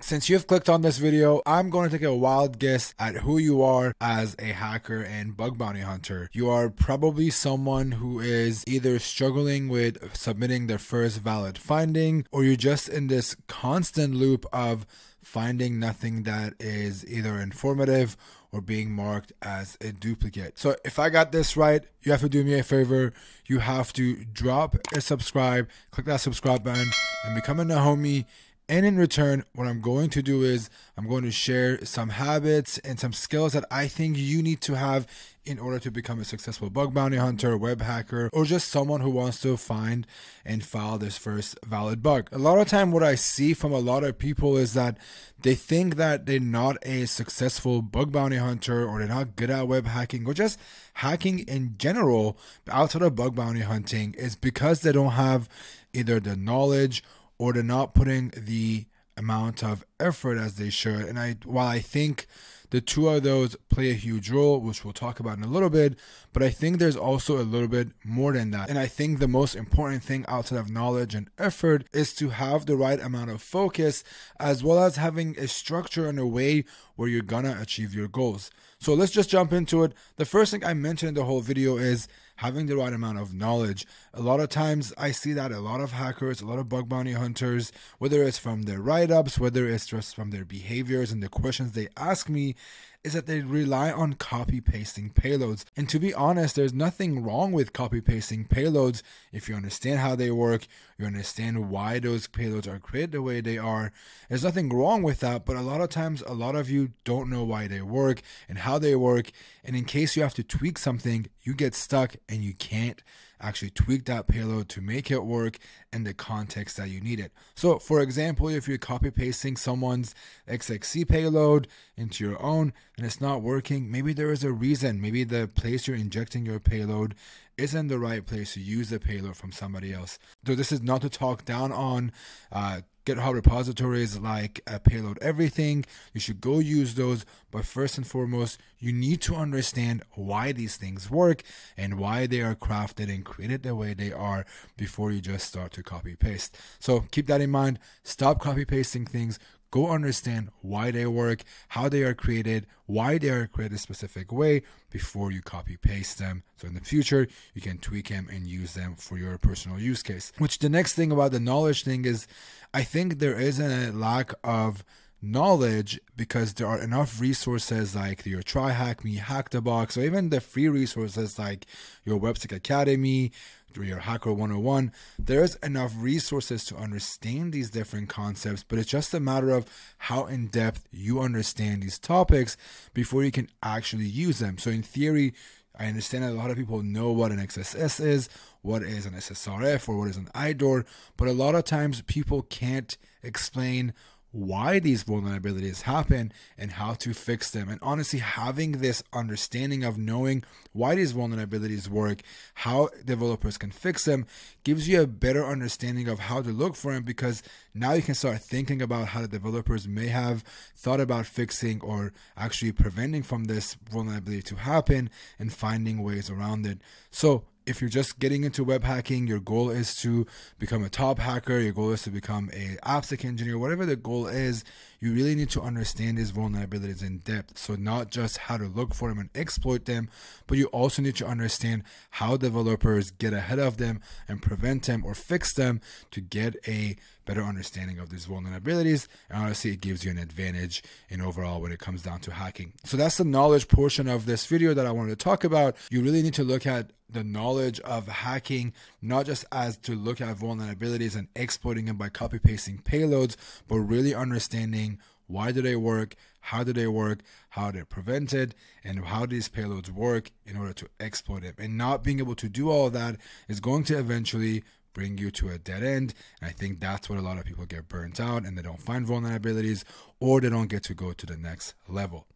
Since you've clicked on this video, I'm going to take a wild guess at who you are as a hacker and bug bounty hunter. You are probably someone who is either struggling with submitting their first valid finding, or you're just in this constant loop of finding nothing that is either informative or being marked as a duplicate. So if I got this right, you have to do me a favor. You have to drop a subscribe, click that subscribe button, and become a homie and in return, what I'm going to do is I'm going to share some habits and some skills that I think you need to have in order to become a successful bug bounty hunter, web hacker, or just someone who wants to find and file this first valid bug. A lot of time what I see from a lot of people is that they think that they're not a successful bug bounty hunter or they're not good at web hacking or just hacking in general outside of bug bounty hunting is because they don't have either the knowledge or they're not putting the amount of effort as they should. And I, while I think the two of those play a huge role, which we'll talk about in a little bit, but I think there's also a little bit more than that. And I think the most important thing outside of knowledge and effort is to have the right amount of focus as well as having a structure and a way where you're gonna achieve your goals. So let's just jump into it. The first thing I mentioned in the whole video is having the right amount of knowledge. A lot of times I see that a lot of hackers, a lot of bug bounty hunters, whether it's from their write ups, whether it's just from their behaviors and the questions they ask me, is that they rely on copy pasting payloads. And to be honest, there's nothing wrong with copy pasting payloads if you understand how they work, you understand why those payloads are created the way they are. There's nothing wrong with that, but a lot of times, a lot of you don't know why they work and how they work. And in case you have to tweak something, you get stuck and you can't actually tweak that payload to make it work in the context that you need it. So, for example, if you're copy pasting someone's XSS payload into your own and it's not working, maybe there is a reason. Maybe the place you're injecting your payload isn't the right place to use the payload from somebody else. So, this is not to talk down on uh, GitHub repositories like uh, Payload Everything. You should go use those. But first and foremost, you need to understand why these things work and why they are crafted and created the way they are before you just start to copy paste. So keep that in mind. Stop copy pasting things. Go understand why they work, how they are created, why they are created a specific way before you copy paste them. So in the future, you can tweak them and use them for your personal use case. Which the next thing about the knowledge thing is I think there is a lack of knowledge because there are enough resources like your try hack me Hack The Box or even the free resources like your website academy or your hacker 101 there's enough resources to understand these different concepts but it's just a matter of how in depth you understand these topics before you can actually use them. So in theory I understand that a lot of people know what an XSS is, what is an SSRF, or what is an IDOR, but a lot of times people can't explain why these vulnerabilities happen and how to fix them. And honestly, having this understanding of knowing why these vulnerabilities work, how developers can fix them, gives you a better understanding of how to look for them because now you can start thinking about how the developers may have thought about fixing or actually preventing from this vulnerability to happen and finding ways around it. So if you're just getting into web hacking, your goal is to become a top hacker, your goal is to become a AppSec engineer, whatever the goal is, you really need to understand these vulnerabilities in depth. So not just how to look for them and exploit them, but you also need to understand how developers get ahead of them and prevent them or fix them to get a better understanding of these vulnerabilities. And honestly, it gives you an advantage in overall when it comes down to hacking. So that's the knowledge portion of this video that I wanted to talk about. You really need to look at the knowledge of hacking, not just as to look at vulnerabilities and exploiting them by copy pasting payloads, but really understanding why do they work, how do they work, how they're prevented, and how these payloads work in order to exploit them. And not being able to do all that is going to eventually bring you to a dead end. And I think that's what a lot of people get burnt out and they don't find vulnerabilities or they don't get to go to the next level.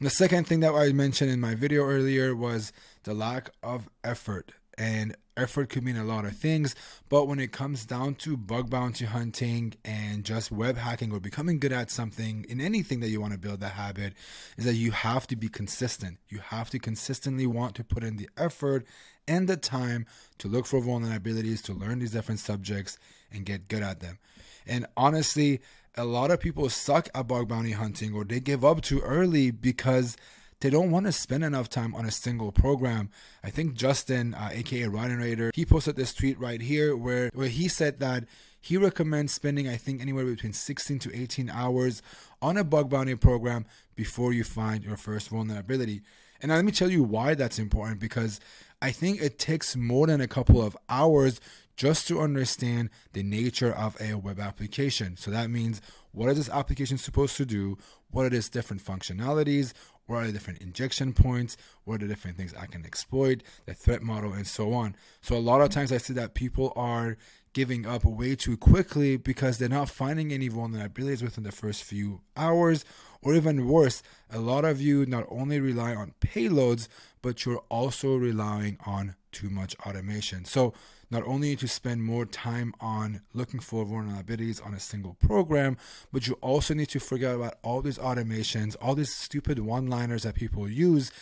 The second thing that I mentioned in my video earlier was the lack of effort. And effort could mean a lot of things, but when it comes down to bug bounty hunting and just web hacking or becoming good at something in anything that you want to build that habit, is that you have to be consistent. You have to consistently want to put in the effort and the time to look for vulnerabilities, to learn these different subjects and get good at them. And honestly, a lot of people suck at bug bounty hunting or they give up too early because they don't want to spend enough time on a single program. I think Justin, uh, aka Rhynorater, he posted this tweet right here where, where he said that he recommends spending, I think, anywhere between 16 to 18 hours on a bug bounty program before you find your first vulnerability. And let me tell you why that's important because I think it takes more than a couple of hours just to understand the nature of a web application. So that means what is this application supposed to do? What are these different functionalities? What are the different injection points? What are the different things I can exploit? The threat model and so on. So a lot of times I see that people are giving up way too quickly because they're not finding any vulnerabilities within the first few hours. Or even worse, a lot of you not only rely on payloads, but you're also relying on too much automation. So not only to spend more time on looking for vulnerabilities on a single program, but you also need to forget about all these automations, all these stupid one-liners that people use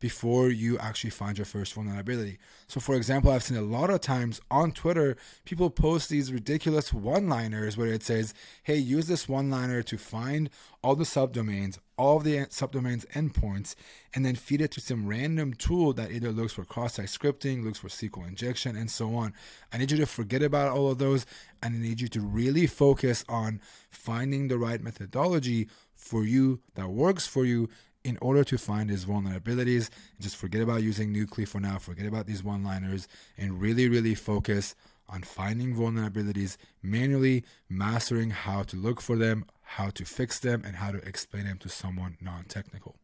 before you actually find your first vulnerability. So, for example, I've seen a lot of times on Twitter, people post these ridiculous one liners where it says, Hey, use this one liner to find all the subdomains, all the subdomains endpoints, and then feed it to some random tool that either looks for cross site scripting, looks for SQL injection, and so on. I need you to forget about all of those, and I need you to really focus on finding the right methodology for you that works for you in order to find these vulnerabilities. Just forget about using Nuclei for now, forget about these one liners, and really, really focus on finding vulnerabilities manually, mastering how to look for them, how to fix them, and how to explain them to someone non technical.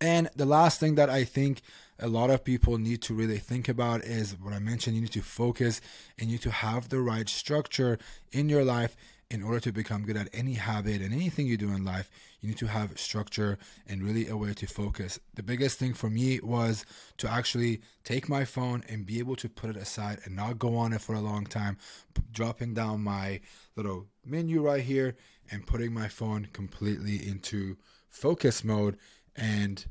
And the last thing that I think a lot of people need to really think about is what I mentioned you need to focus and you need to have the right structure in your life in order to become good at any habit and anything you do in life, you need to have structure and really a way to focus. The biggest thing for me was to actually take my phone and be able to put it aside and not go on it for a long time, dropping down my little menu right here and putting my phone completely into focus mode and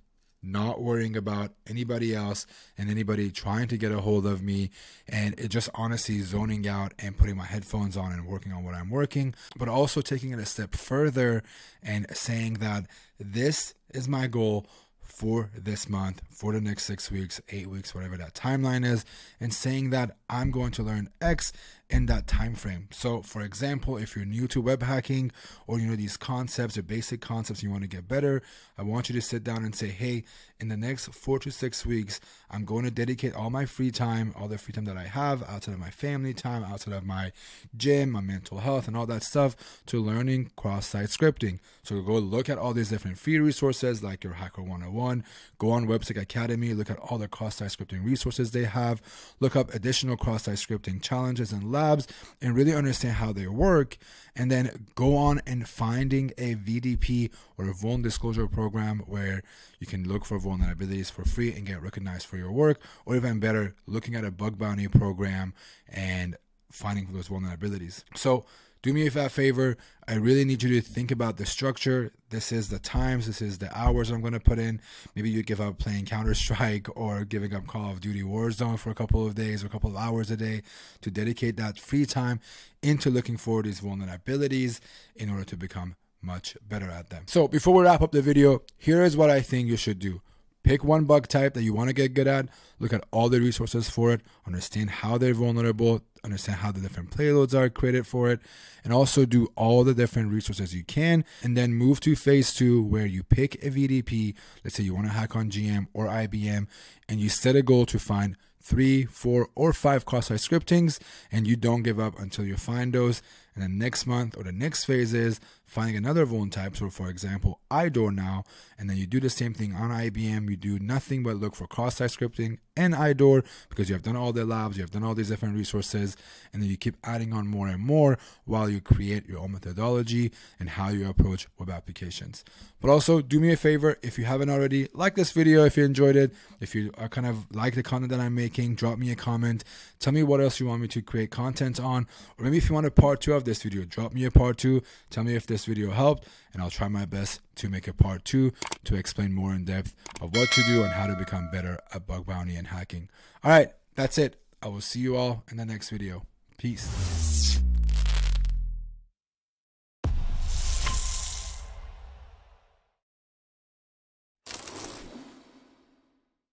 not worrying about anybody else and anybody trying to get a hold of me and it just honestly zoning out and putting my headphones on and working on what I'm working, but also taking it a step further and saying that this is my goal for this month, for the next six weeks, eight weeks, whatever that timeline is, and saying that I'm going to learn X in that time frame. So, for example, if you're new to web hacking or you know these concepts or basic concepts you want to get better, I want you to sit down and say, "Hey, in the next 4 to 6 weeks, I'm going to dedicate all my free time, all the free time that I have outside of my family time, outside of my gym, my mental health and all that stuff to learning cross-site scripting." So, go look at all these different free resources like your Hacker 101, go on WebSec Academy, look at all the cross-site scripting resources they have, look up additional cross-site scripting challenges and labs and really understand how they work and then go on and finding a VDP or a vuln disclosure program where you can look for vulnerabilities for free and get recognized for your work or even better looking at a bug bounty program and finding those vulnerabilities. So do me a fat favor. I really need you to think about the structure. This is the times, this is the hours I'm going to put in. Maybe you give up playing Counter Strike or giving up Call of Duty Warzone for a couple of days or a couple of hours a day to dedicate that free time into looking for these vulnerabilities in order to become much better at them. So, before we wrap up the video, here is what I think you should do. Pick one bug type that you want to get good at, look at all the resources for it, understand how they're vulnerable, understand how the different payloads are created for it, and also do all the different resources you can, and then move to phase two where you pick a VDP. Let's say you want to hack on GM or IBM, and you set a goal to find three, four, or five cross-site scriptings, and you don't give up until you find those. And then next month or the next phase is finding another vuln type. So for example, IDOR now, and then you do the same thing on IBM. You do nothing but look for cross-site scripting and IDOR because you have done all the labs, you have done all these different resources, and then you keep adding on more and more while you create your own methodology and how you approach web applications. But also do me a favor, if you haven't already, like this video if you enjoyed it. If you are kind of like the content that I'm making, drop me a comment. Tell me what else you want me to create content on. Or maybe if you want a part two of this video, drop me a part two. Tell me if this video helped, and I'll try my best to make a part two to explain more in depth of what to do and how to become better at bug bounty and hacking. All right, that's it. I will see you all in the next video. Peace.